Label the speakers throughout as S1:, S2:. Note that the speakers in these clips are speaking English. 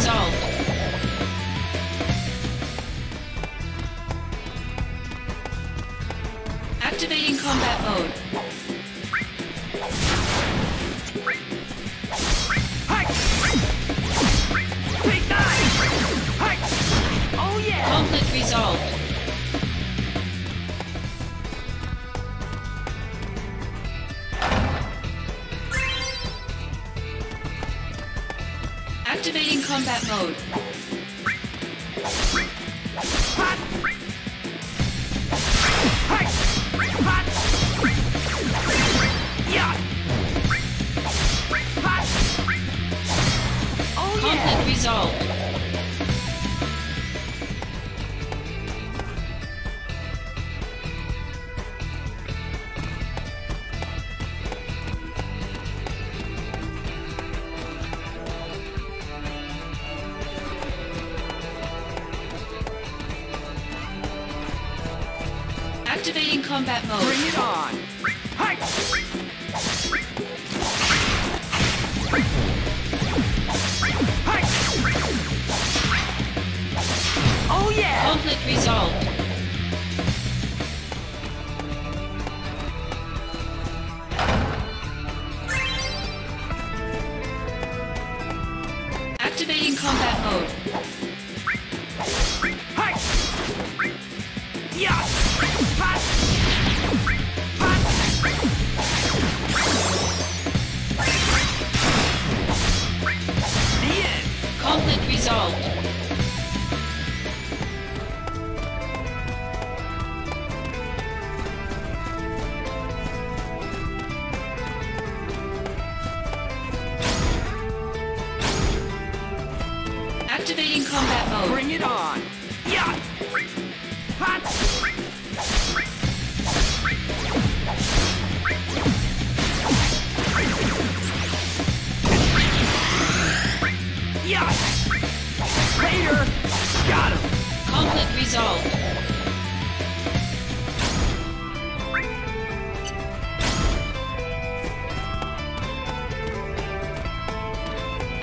S1: resolved. Activating combat mode. Result. result. Activating combat mode.
S2: Bring it on. Yeah. Hot. Yeah. Got him.
S1: Resolved.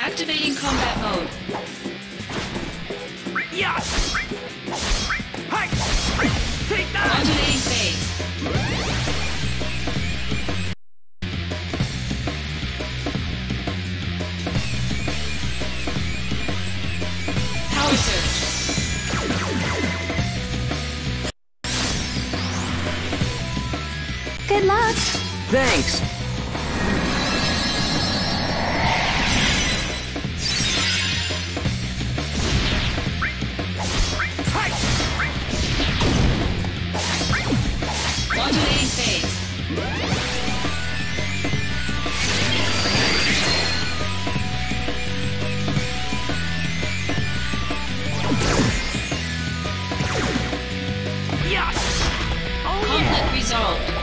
S1: Activating combat mode.
S2: Yes! Hi! Take that!
S1: result.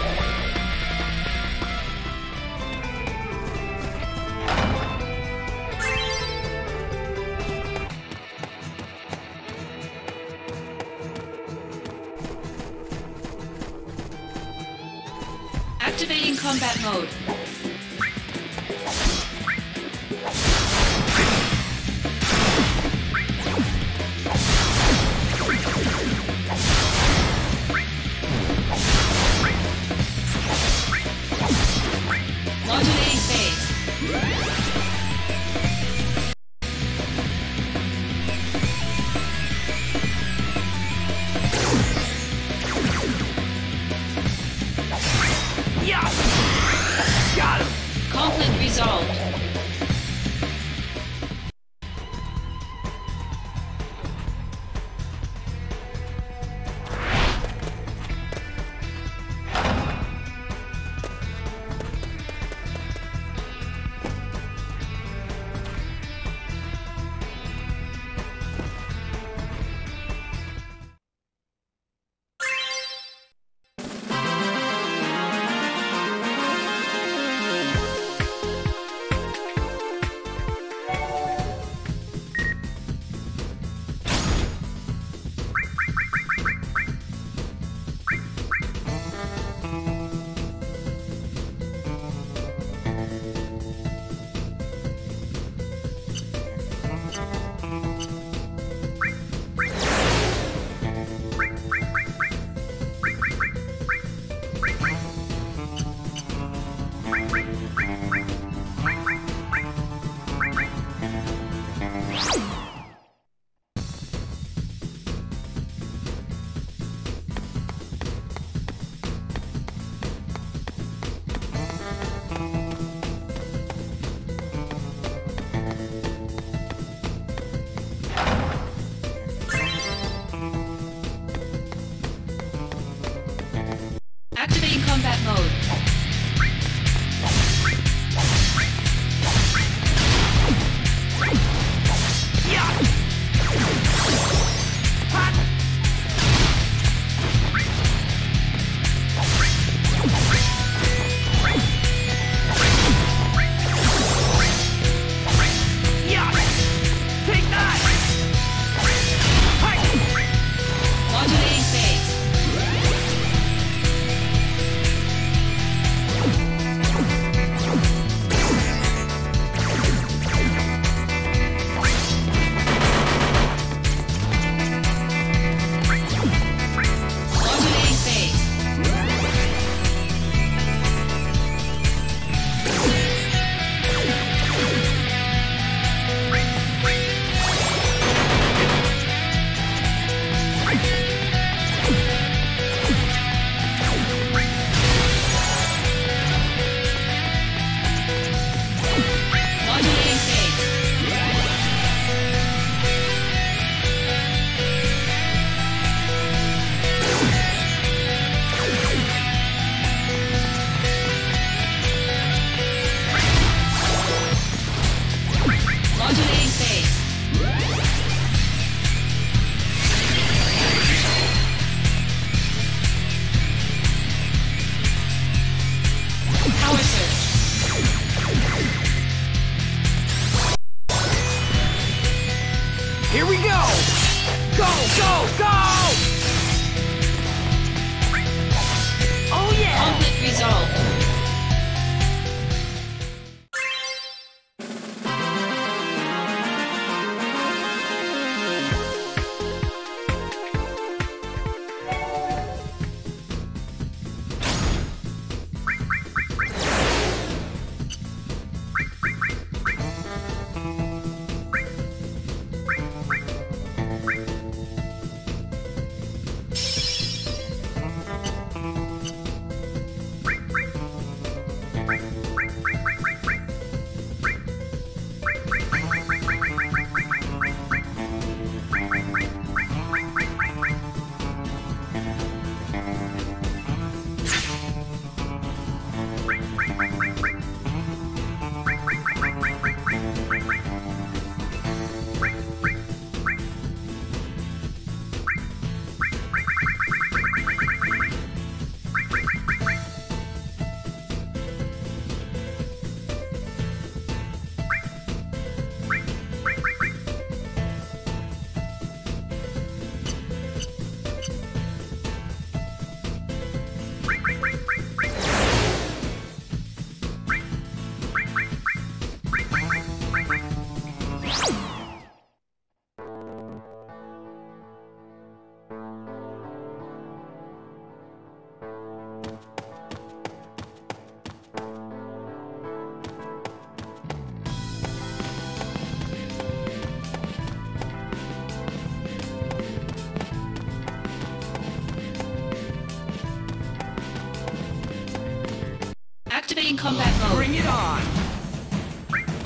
S2: Here we go! Go, go, go! Oh yeah!
S1: Conflict resolved.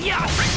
S2: Yeah!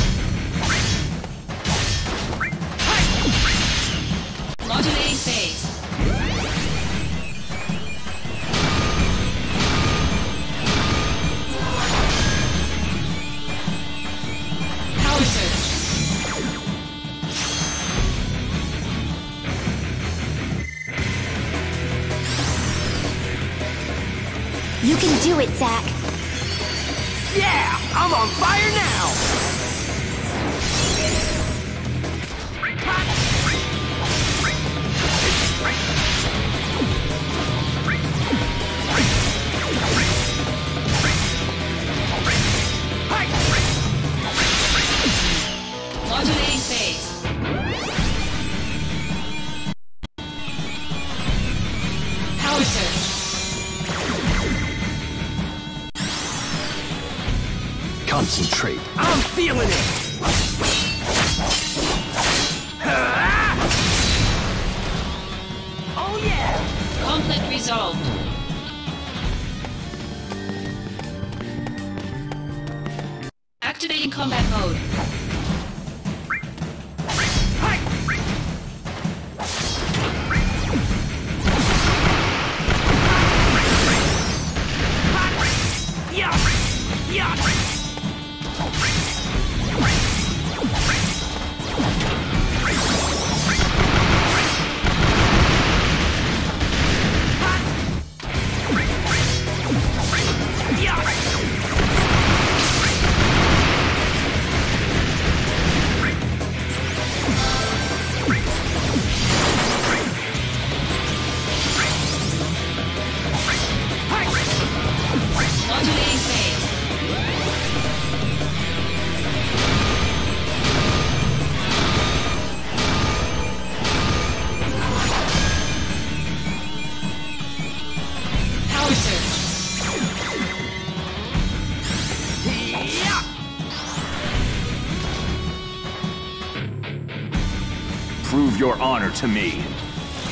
S3: your honor to me.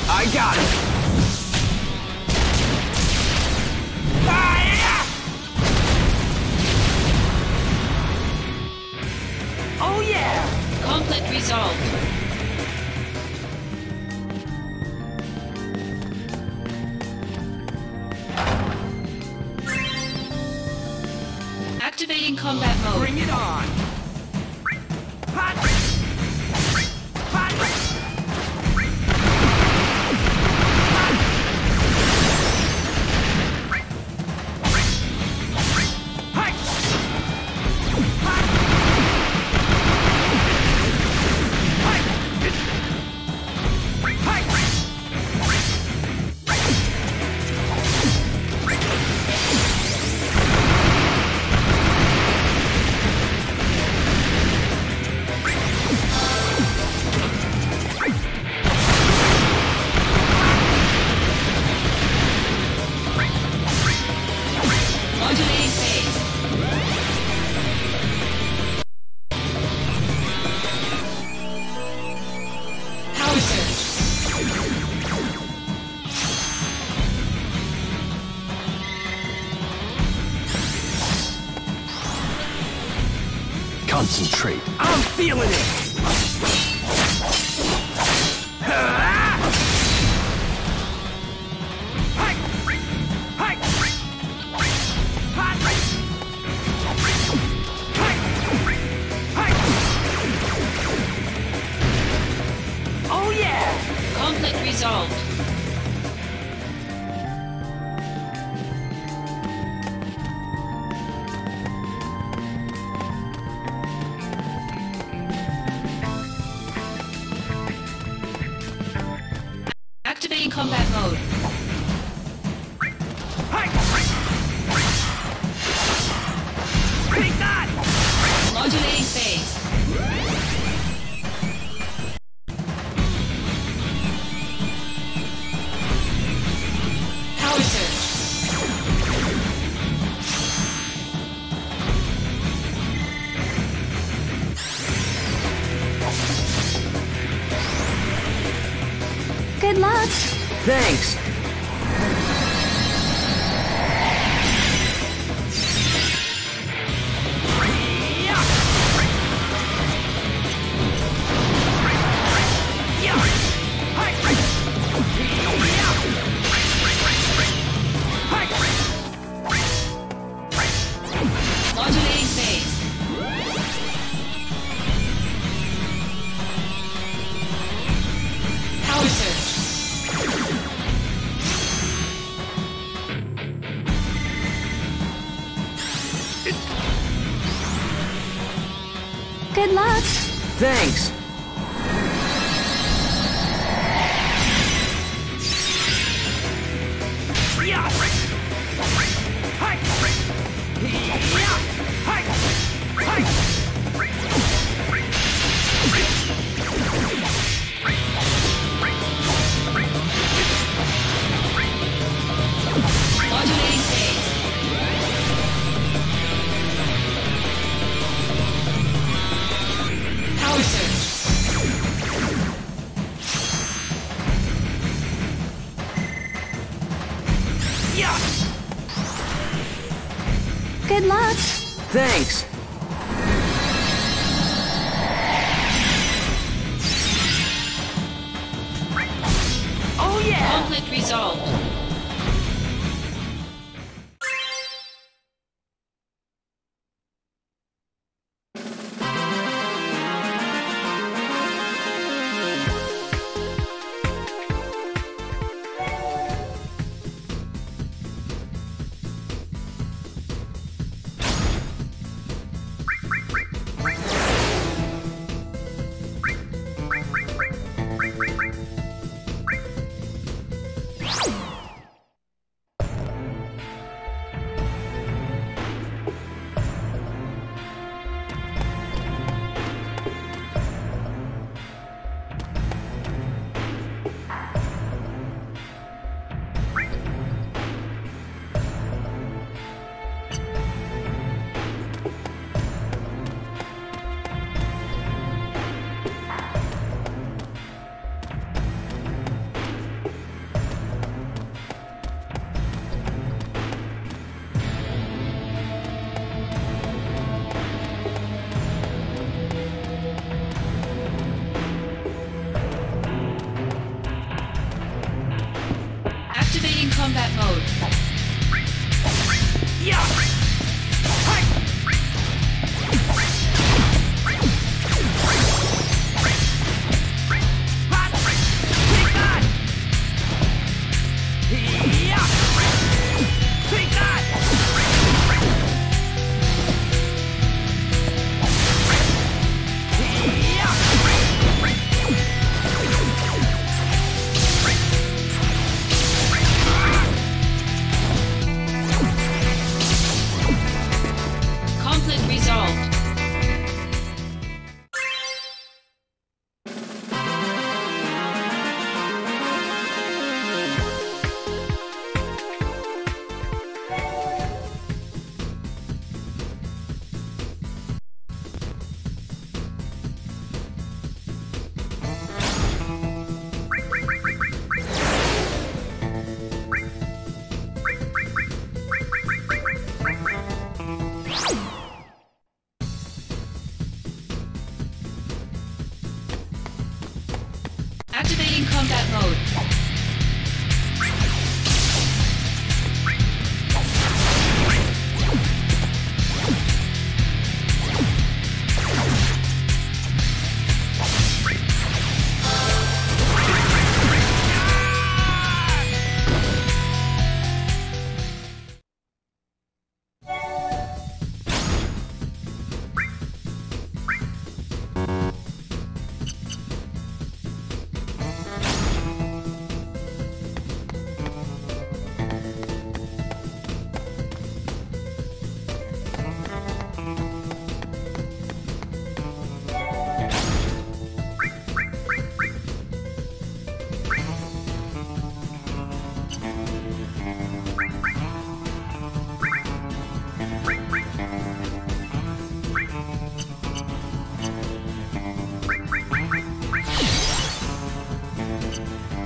S1: I got it! Oh yeah!
S4: Conflict resolved. Activating combat mode.
S1: Bring it on! Thanks! Thanks. Podcast.